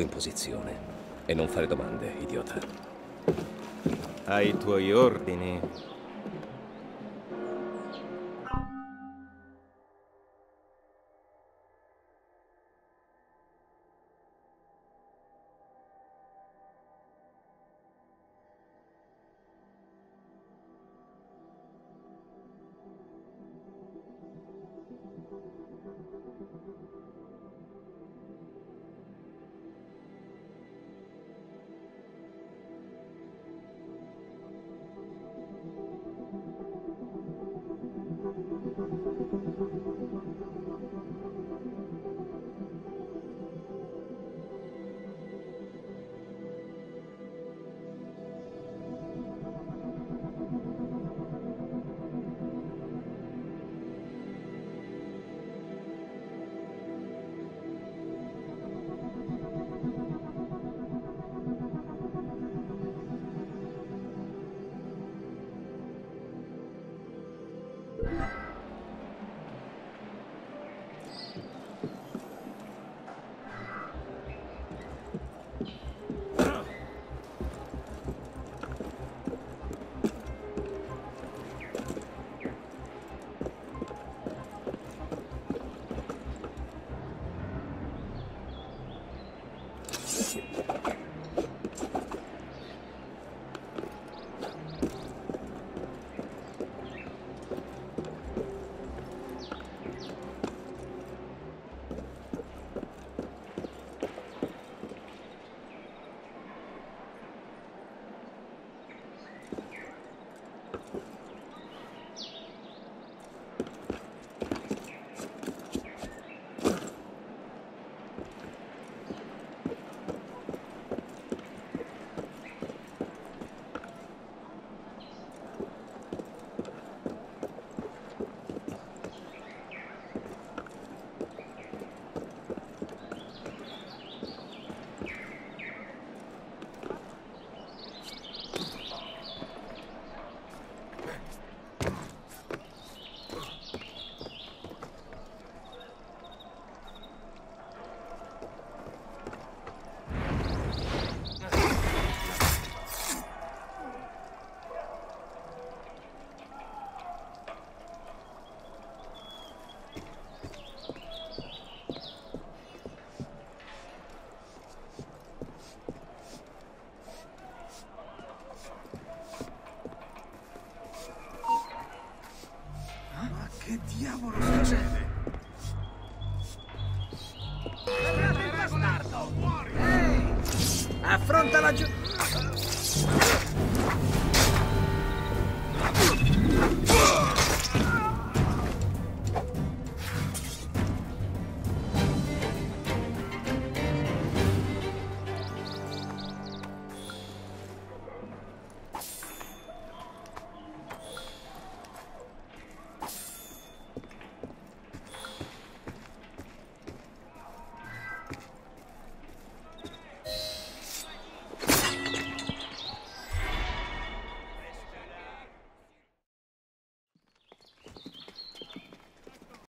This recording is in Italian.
in posizione. E non fare domande, idiota. Hai i tuoi ordini? Che diavolo succede? Guardate il bastardo! Ehi! Affronta la giu...